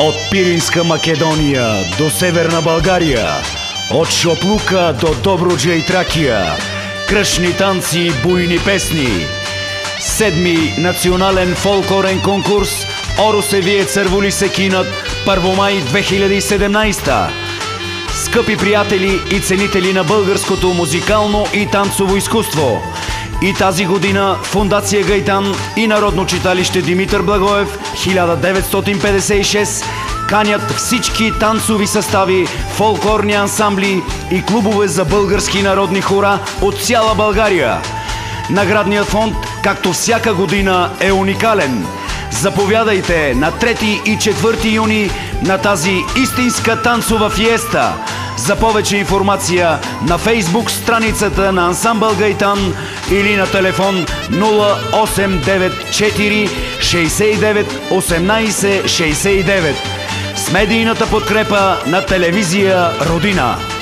От Пиринска Македония до Северна България, от Шоплука до Добруджа и Тракия, кръшни танци, буйни песни. Седми национален фолклорен конкурс Оро се вие църволи се кинат Първомай 2017 Скъпи приятели и ценители на българското музикално и танцово изкуство – и тази година Фундация Гайтан и Народно читалище Димитър Благоев 1956 канят всички танцови състави, фолклорни ансамбли и клубове за български народни хора от цяла България. Наградният фонд, както всяка година, е уникален. Заповядайте на 3 и 4 юни на тази истинска танцова фиеста – за повече информация на фейсбук страницата на Ансамбъл Гайтан или на телефон 0894 69 18 69 с медийната подкрепа на телевизия Родина.